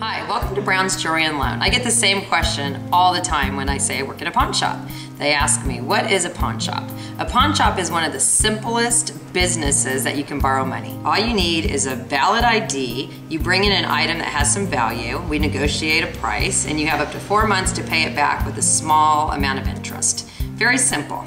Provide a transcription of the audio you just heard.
Hi, welcome to Brown's Jewelry and Loan. I get the same question all the time when I say I work at a pawn shop. They ask me, what is a pawn shop? A pawn shop is one of the simplest businesses that you can borrow money. All you need is a valid ID, you bring in an item that has some value, we negotiate a price, and you have up to four months to pay it back with a small amount of interest. Very simple.